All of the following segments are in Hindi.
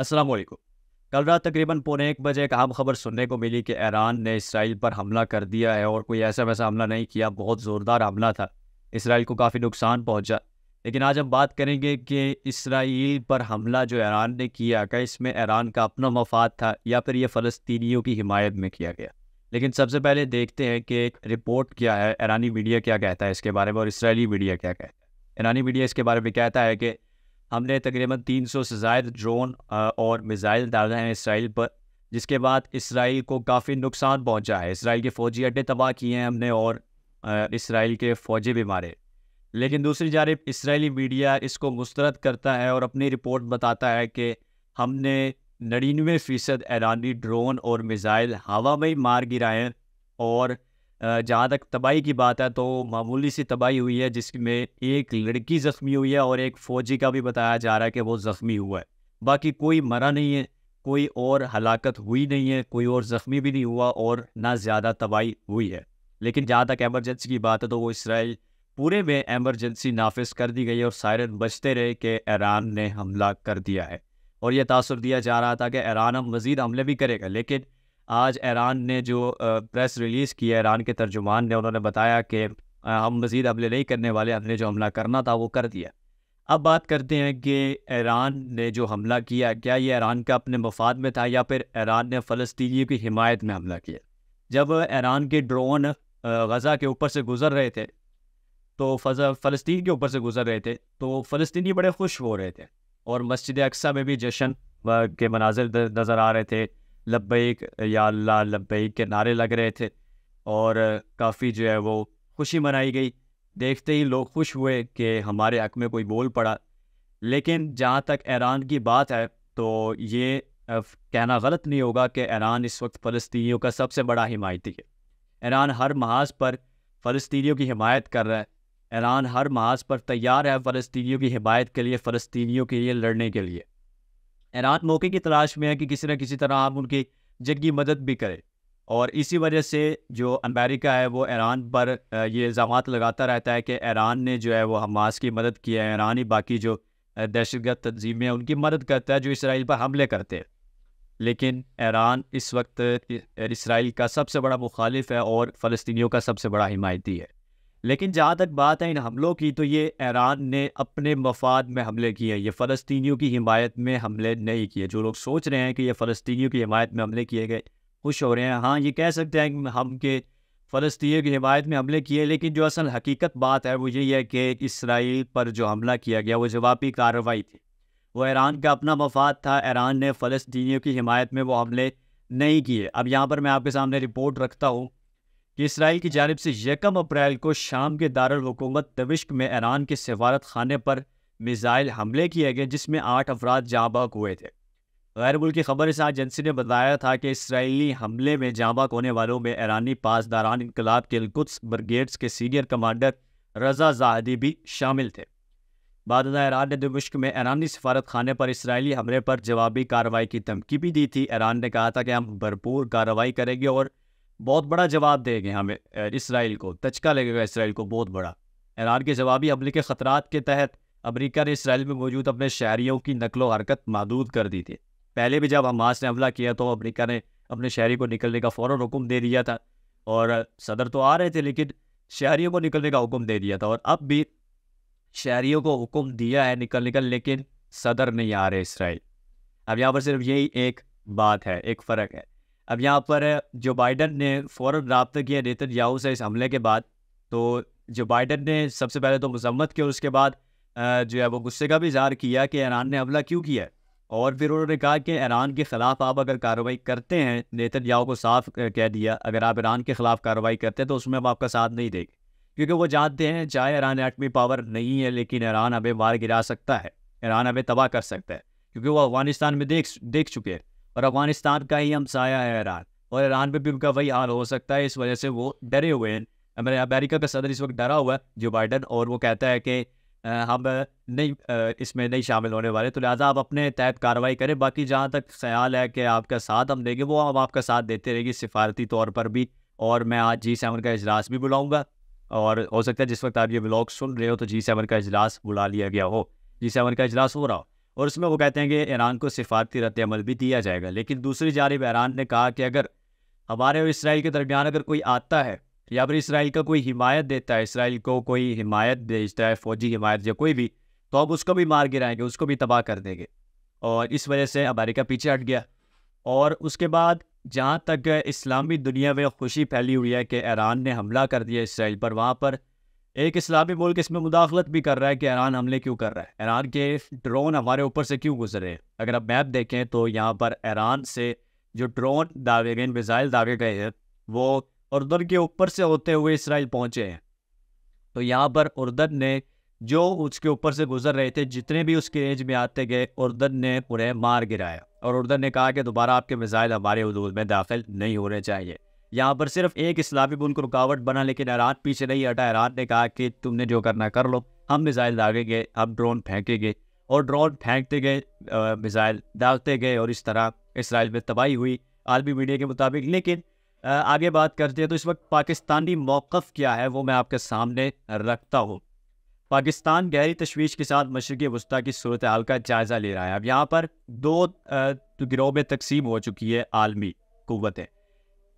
वालेकुम कल रात तकरीबन पौने एक बजे एक अहम खबर सुनने को मिली कि ईरान ने इसराइल पर हमला कर दिया है और कोई ऐसा वैसा हमला नहीं किया। बहुत ज़ोरदार हमला था। इसराइल को काफ़ी नुकसान पहुँचा। लेकिन आज हम बात करेंगे कि इसराइल पर हमला जो ईरान ने किया, क्या इसमें ईरान का अपना मफाद था या फिर ये फ़लस्तीनियों की हिमायत में किया गया? लेकिन सबसे पहले देखते हैं कि एक रिपोर्ट क्या है। ईरानी मीडिया क्या कहता है इसके बारे में और इसराइली मीडिया क्या कहता है? ईरानी मीडिया इसके बारे में कहता है कि हमने तकरीबन 300 से ज़ायद ड्रोन और मिज़ाइल डाले हैं इसराइल पर, जिसके बाद इसराइल को काफ़ी नुकसान पहुँचा है। इसराइल के फ़ौजी अड्डे तबाह किए हैं हमने और इसराइल के फ़ौजी भी मारे। लेकिन दूसरी जानब, इसराइली मीडिया इसको मुस्तरद करता है और अपनी रिपोर्ट बताता है कि हमने नड़िनवे फ़ीसद ईरानी ड्रोन और मिज़ाइल हवा में ही मार गिराए और जहाँ तक तबाही की बात है तो मामूली सी तबाही हुई है, जिसमें एक लड़की ज़ख्मी हुई है और एक फ़ौजी का भी बताया जा रहा है कि वो ज़ख्मी हुआ है। बाकी कोई मरा नहीं है, कोई और हलाकत हुई नहीं है, कोई और ज़ख्मी भी नहीं हुआ और ना ज़्यादा तबाही हुई है। लेकिन जहाँ तक एमरजेंसी की बात है तो वो इसराइल पूरे में एमरजेंसी नाफिज कर दी गई है और सायरन बचते रहे कि ईरान ने हमला कर दिया है। और यह तासर दिया जा रहा था कि ईरान हम मज़ीद हमले भी करेगा, लेकिन आज ईरान ने जो प्रेस रिलीज़ किया ईरान के तर्जुमान ने, उन्होंने बताया कि हम मज़ीद हमले नहीं करने वाले, हमने जो हमला करना था, वो कर दिया। अब बात करते हैं कि ईरान ने जो हमला किया, क्या ये ईरान का अपने मफाद में था, या फिर ईरान ने फ़लस्तीनियों की हिमायत में हमला किया? जब ईरान के ड्रोन गज़ा के ऊपर से गुज़र रहे थे तो फ़लस्तीन के ऊपर से गुज़र रहे थे तो फ़लस्तीनी बड़े खुश हो रहे थे और मस्जिद अक्सा में भी जश्न के मनाजिर नज़र आ रहे थे। लब्बैक या अल्लाह के नारे लग रहे थे और काफ़ी जो है वो खुशी मनाई गई। देखते ही लोग खुश हुए कि हमारे हक में कोई बोल पड़ा। लेकिन जहाँ तक ईरान की बात है तो ये कहना गलत नहीं होगा कि ईरान इस वक्त फ़लस्तियों का सबसे बड़ा हिमायती है। ईरान हर महाज पर फ़लस्तियों की हिमायत कर रहा है। ईरान हर महाज पर तैयार है फ़लस्तियों की हिमायत के लिए फ़लस्तियों के लिए, लड़ने के लिए। ईरान मौके की तलाश में है कि किसी न किसी तरह हम उनकी जंगी मदद भी करें। और इसी वजह से जो अमेरिका है, वो ईरान पर ये इल्ज़ाम लगाता रहता है कि ईरान ने जो है वो हमास की मदद की है ईरान ही बाकी जो दहशतगर्द तंजीमें हैं, उनकी मदद करता है, जो इसराइल पर हमले करते हैं। लेकिन ईरान इस वक्त इसराइल का सबसे बड़ा मुखालिफ है और फ़लस्तियों का सबसे बड़ा हिमायती है। लेकिन जहाँ तक बात है इन हमलों की तो ये ईरान ने अपने मफाद में हमले किए ये फ़लस्तियों की हिमायत में हमले नहीं किए। जो लोग सोच रहे हैं कि ये फ़लस्तियों की हिमायत में हमले किए गए, खुश हो रहे हैं। हाँ ये कह सकते हैं कि हम के फ़लस्तियों की हिमायत में हमले किए, लेकिन जो असल हकीकत बात है, वो यही है कि इसराइल पर जो हमला किया गया, वो जवाबी कार्रवाई थी। वो ईरान का अपना मफाद था, ईरान ने फ़लस्तियों की हिमायत में वो हमले नहीं किए। अब यहाँ पर मैं आपके सामने रिपोर्ट रखता हूँ कि इसराइल की जानब से यकम अप्रैल को शाम के दारकूमत दमिश्क में ईरान के सफारत खाने पर मिज़ाइल हमले किए गए, जिसमें आठ अफराद जाँबाक हुए थे। गैर मुल्की खबर इस एजेंसी ने बताया था कि इसराइली हमले में जाँबाक होने वालों में ईरानी पासदारान इनकलाब के अलकुत्स ब्रिगेड्स के सीनियर कमांडर रजा जाहदी भी शामिल थे। बाद ईरान ने दमिश्क में ईरानी सफारत खाने पर इसराइली हमले पर जवाबी कार्रवाई की धमकी भी दी थी। ईरान ने कहा था कि हम भरपूर कार्रवाई करेंगे और बहुत बड़ा जवाब देंगे हमें इसराइल को तचका लगेगा इसराइल को बहुत बड़ा। ईरान के जवाबी हमले के ख़तरात के तहत अमरीका ने इसराइल में मौजूद अपने शहरीों की नकलो हरकत महदूद कर दी थी। पहले भी जब हमास ने हमला किया तो अमरीका ने अपने शहरी को निकलने का फ़ौर हुक्म दे दिया था और सदर तो आ रहे थे लेकिन शहरीों को निकलने का हुक्म दे दिया था और अब भी शहरीों को हुक्म दिया है निकल निकल लेकिन सदर नहीं आ रहे इसराइल। अब यहाँ पर सिर्फ़ यही एक बात है, एक फ़र्क है। अब यहाँ पर जो बाइडन ने फ़ौर रबता किया नेतन याहू से इस हमले के बाद तो जो बाइडन ने सबसे पहले तो मजम्मत की और उसके बाद जो है वो गुस्से का भी इजहार किया कि ईरान ने हमला क्यों किया और फिर उन्होंने कहा कि ईरान के ख़िलाफ़ आप अगर कार्रवाई करते हैं नेतन याहू को साफ़ कह दिया, अगर आप ईरान के ख़िलाफ़ कार्रवाई करते हैं तो उसमें हम आपका साथ नहीं देंगे। क्योंकि वो जानते हैं, चाहे ईरान एटमी पावर नहीं है, लेकिन ईरान हमें मार गिरा सकता है, ईरान हमें तबाह कर सकता है, क्योंकि वो अफ़गानिस्तान में देख देख चुके हैं। और अफ़गानिस्तान का ही हम साया है ईरान और ईरान पे भी उनका वही हाल हो सकता है, इस वजह से वो डरे हुए हैं। अमेरिका का सदर इस वक्त डरा हुआ है, जो बाइडन, और वो कहता है कि हम नहीं इसमें नहीं शामिल होने वाले तो लिहाजा आप अपने तहत कार्रवाई करें, बाकी जहाँ तक ख्याल है कि आपका साथ हम देंगे, वो हम आपका साथ देते रहेंगे सिफारती तौर पर भी, और मैं आज जी सेवन का इजलास भी बुलाऊँगा, और हो सकता है जिस वक्त आप ये ब्लॉग सुन रहे हो तो जी सेवन का इजलास बुला लिया गया हो। जी सेवन का इजलास हो रहा हो। और उसमें वो कहते हैं कि ईरान को सिफारती रद्द अमल भी दिया जाएगा। लेकिन दूसरी जानब ईरान ने कहा कि अगर हमारे और इसराइल के दरमियान अगर कोई आता है या फिर इसराइल का कोई हिमायत देता है, इसराइल को कोई हिमायत भेजता है, फौजी हिमायत या कोई भी तो अब उसको भी मार गिराएँगे, उसको भी तबाह कर देंगे। और इस वजह से अमेरिका पीछे हट गया। और उसके बाद जहाँ तक इस्लामी दुनिया में खुशी फैली हुई है कि ईरान ने हमला कर दिया इसराइल पर, वहाँ पर एक इस्लामी मुल्क इसमें मुदाखलत भी कर रहा है कि ईरान हमले क्यों कर रहा है। ईरान के ड्रोन हमारे ऊपर से क्यों गुजरे अगर आप मैप देखें तो यहाँ पर ईरान से जो ड्रोन दावे गए मिज़ाइल दावे गए हैं, वो उर्दन के ऊपर से होते हुए इसराइल पहुँचे हैं। तो यहाँ पर उर्दन ने जो उसके ऊपर से गुजर रहे थे, जितने भी उसके रेंज में आते गए, उर्दन ने उन्हें मार गिराया। और उर्दन ने कहा कि दोबारा आपके मिज़ाइल हमारे हदूद में दाखिल नहीं होने चाहिए। यहाँ पर सिर्फ़ एक इस्लामी मुल्क रुकावट बना, लेकिन ईरान पीछे नहीं हटा। ईरान ने कहा कि तुमने जो करना कर लो, हम मिज़ाइल दागेंगे, हम ड्रोन फेंकेंगे और ड्रोन फेंकते गए मिज़ाइल दागते गए और इस तरह इसराइल में तबाही हुई आलमी मीडिया के मुताबिक। लेकिन आगे बात करते हैं तो इस वक्त पाकिस्तानी मौक़ क्या है, वो मैं आपके सामने रखता हूँ। पाकिस्तान गहरी तशवीश के साथ मशरक़ी वस्ती की सूरत हाल का जायज़ा ले रहा है। अब यहाँ पर दो गिरोह में तकसीम हो चुकी है आलमी क़वतें।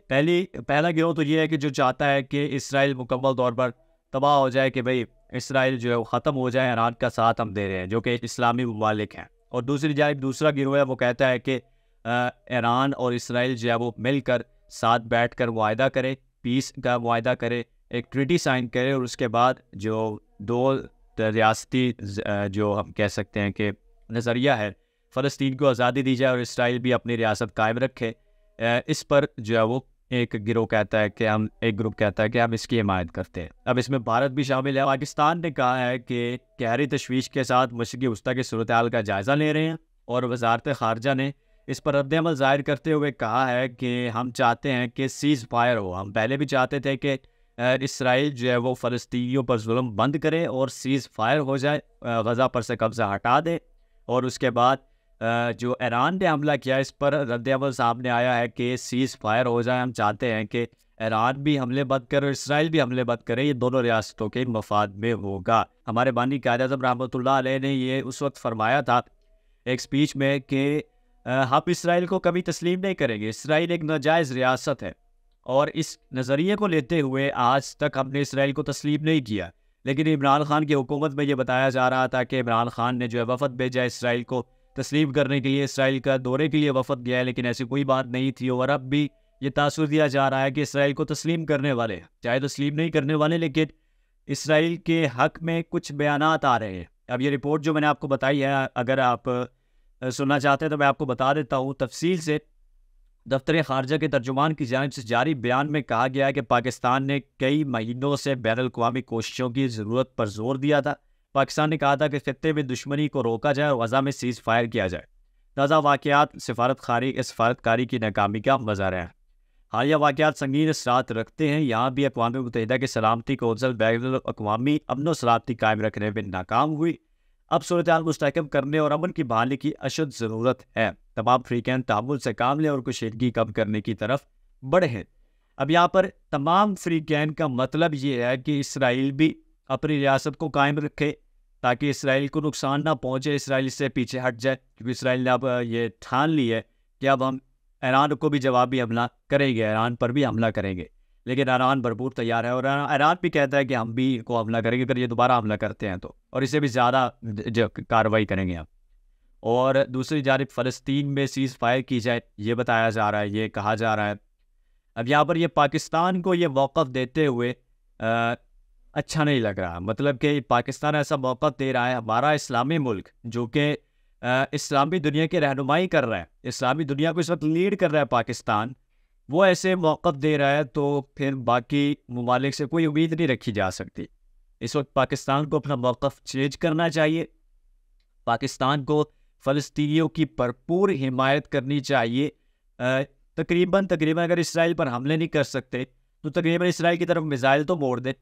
पहली, पहला गिरोह तो ये है कि जो चाहता है कि इसराइल मुकम्मल तौर पर तबाह हो जाए कि भाई इसराइल जो है वो ख़त्म हो जाए, ईरान का साथ हम दे रहे हैं, जो कि इस्लामी ममालिक हैं। और दूसरी जानब दूसरा गिरोह है, वो कहता है कि ईरान और इसराइल जो है वो मिलकर साथ बैठ कर मुआदा करे, पीस का वायदा करे, एक ट्रिटी साइन करे और उसके बाद जो दो रियासती जो हम कह सकते हैं कि नज़रिया है, फ़लस्तीन को आज़ादी दी जाए और इसराइल भी अपनी रियासत कायम रखे। इस पर जो है वो एक गिरोह कहता है कि हम, एक ग्रुप कहता है कि हम इसकी हिमायत करते हैं। अब इसमें भारत भी शामिल है। पाकिस्तान ने कहा है कि गहरी तशवीश के साथ मशरक़ी वस्ती की सूरत हाल का जायज़ा ले रहे हैं और वजारत खारजा ने इस पर रद्दमल ज़ाहिर करते हुए कहा है कि हम चाहते हैं कि सीज़ फायर हो। हम पहले भी चाहते थे कि इसराइल जो है वो फ़लस्तियों पर जुल्म बंद करे और सीज़ फायर हो जाए गज़ा पर से कब्ज़ा हटा दे और उसके बाद जो ईरान ने हमला किया इस पर रद्द रद्दमल सामने आया है कि सीज़ फायर हो जाए। हम चाहते हैं कि ईरान भी हमले बंद करे और इसराइल भी हमले बंद करे। ये दोनों रियासतों के मफाद में होगा। हमारे बानी कायद अजम रहमत ने ये उस वक्त फरमाया था एक स्पीच में कि हम इसराइल को कभी तस्लीम नहीं करेंगे। इसराइल एक नाजायज़ रियासत है और इस नज़रिए को लेते हुए आज तक हमने इसराइल को तस्लीम नहीं किया। लेकिन इमरान खान की हुकूमत में ये बताया जा रहा था कि इमरान खान ने जो है वफद भेजा इसराइल को। तस्लीम करने के लिए, इसराइल का दौरे के लिए वफद गया है, लेकिन ऐसी कोई बात नहीं थी और अब भी ये तासर दिया जा रहा है कि इसराइल को तस्लीम करने वाले, चाहे तस्लीम नहीं करने वाले, लेकिन इसराइल के हक में कुछ बयान आ रहे हैं। अब ये रिपोर्ट जो मैंने आपको बताई है, अगर आप सुनना चाहते हैं तो मैं आपको बता देता हूँ। तफसील से दफ्तर खारजा के तर्जुमान की जानब से जारी बयान में कहा गया है कि पाकिस्तान ने कई महीनों से बैन अवी कोशिशों की ज़रूरत पर ज़ोर दिया था। पाकिस्तान ने कहा था कि खत्े में दुश्मनी को रोका जाए और गजा में सीज़ फायर किया जाए। ताज़ा वाक़ात सिफारत खारी सफारतकारी की नाकामी का मज़ा है। हालिया वाक़ात संगीन असरात रखते हैं। यहाँ भी अकवा मुतहदा के सलामती कौंसल बैन अवी अमन सलामती कायम रखने में नाकाम हुई। अब सूरत मुस्तकम करने और अमन की बहाली की अशद ज़रूरत है। तमाम फ्रीकैन तामुल से काम लें और कुशीदगी कम करने की तरफ़ बढ़े। अब यहाँ पर तमाम फ्रीकैन का मतलब ये है कि इसराइल भी अपनी रियासत को कायम रखे ताकि इसराइल को नुकसान ना पहुँचे, इसराइल इससे पीछे हट जाए, क्योंकि इसराइल ने अब ये ठान ली है कि अब हम ईरान को भी जवाबी हमला करेंगे, ईरान पर भी हमला करेंगे। लेकिन ईरान भरपूर तैयार है और ईरान भी कहता है कि हम भी को हमला करेंगे, अगर ये दोबारा हमला करते हैं तो। और इसे भी ज़्यादा कार्रवाई करेंगे हम। और दूसरी जानब फ़लस्तीन में सीज़ फायर की जाए, ये बताया जा रहा है, ये कहा जा रहा है। अब यहाँ पर ये पाकिस्तान को ये मौक़ देते हुए अच्छा नहीं लग रहा। मतलब कि पाकिस्तान ऐसा मौका दे रहा है हमारा इस्लामी मुल्क, जो कि इस्लामी दुनिया की रहनुमाई कर रहा है। इस्लामी दुनिया को इस वक्त लीड कर रहा है पाकिस्तान। वो ऐसे मौक़ दे रहा है तो फिर बाकी ममालिक से कोई उम्मीद नहीं रखी जा सकती। इस वक्त पाकिस्तान को अपना मौक़ चेंज करना चाहिए। पाकिस्तान को फ़लस्तियों की भरपूर हिमायत करनी चाहिए। तकरीबन तकरीबन अगर इसराइल पर हमले नहीं कर सकते तो तकरीबन इसराइल की तरफ़ मिज़ाइल तो मोड़ दे।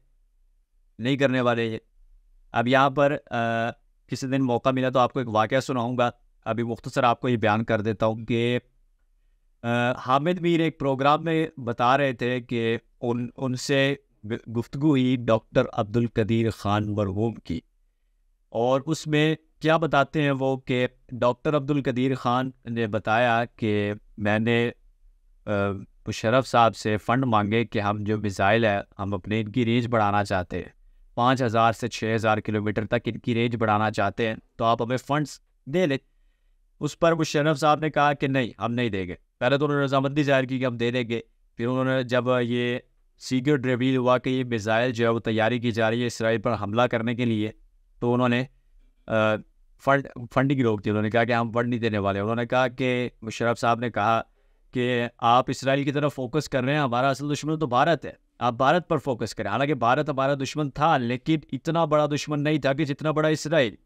नहीं करने वाले ये अब यहाँ पर आ, किसी दिन मौका मिला तो आपको एक वाक़ सुनाऊँगा। अभी मुख्तसर आपको ये बयान कर देता हूँ कि हामिद मीर एक प्रोग्राम में बता रहे थे कि उन उनसे गुफ्तु हुई डॉक्टर अब्दुल कदीर ख़ान मरहूम की। और उसमें क्या बताते हैं वो कि डॉक्टर अब्दुल कदीर ख़ान ने बताया कि मैंने मुशरफ साहब से फ़ंड मांगे कि हम जो मिज़ाइल है हम अपने इनकी रेंज बढ़ाना चाहते हैं। पाँच हज़ार से छः हज़ार किलोमीटर तक इनकी रेंज बढ़ाना चाहते हैं तो आप हमें फ़ंड्स दे लें। उस पर मुशरफ साहब ने कहा कि नहीं, हम नहीं देंगे। पहले तो उन्होंने रजामंदी ज़ाहिर की कि हम दे देंगे, फिर उन्होंने जब ये सीक्रेट रिवील हुआ कि ये मिज़ाइल जो है वो तैयारी की जा रही है इसराइल पर हमला करने के लिए तो उन्होंने फंड, फंडिंग रोक दी। उन्होंने कहा कि हम फंड नहीं देने वाले। उन्होंने कहा कि मुशरफ साहब ने कहा कि आप इसराइल की तरफ़ फोकस कर रहे हैं, हमारा असल दुश्मन तो भारत है। आप भारत पर फोकस करें। हालाँकि भारत हमारा दुश्मन था, लेकिन इतना बड़ा दुश्मन नहीं था कि जितना बड़ा इसराइल।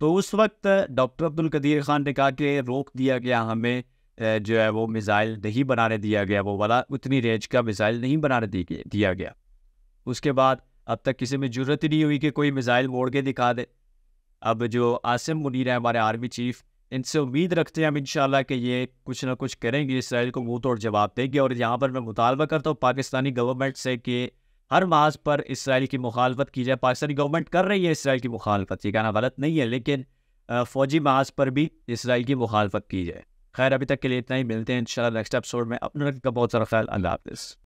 तो उस वक्त डॉक्टर अब्दुल कदीर खान ने कहा कि रोक दिया गया हमें जो है वो मिज़ाइल नहीं बनाने दिया गया, वो वाला उतनी रेंज का मिज़ाइल नहीं बनाने दिया गया। उसके बाद अब तक किसी में ज़रूरत ही नहीं हुई कि कोई मिज़ाइल मोड़ के दिखा दे। अब जो आसिम मुनीर है, हमारे आर्मी चीफ इनसे उम्मीद रखते हैं हम इंशाल्लाह कि ये कुछ ना कुछ करेंगे, इसराइल को मुँह तोड़ जवाब देंगे और यहाँ पर मैं मुतालबा करता हूँ, पाकिस्तानी गवर्नमेंट से कि हर माज पर इसराइल की मुखालफत की जाए। पाकिस्तानी गवर्नमेंट कर रही है इसराइल की मुखालफत, ये कहना गलत नहीं है, लेकिन फ़ौजी महाज पर भी इसराइल की मुखालफत की जाए। खैर, अभी तक के लिए इतना ही, मिलते हैं इन नेक्स्ट एपिसोड में। अपने का बहुत सारा ख्याल, अल्लाह हाफ़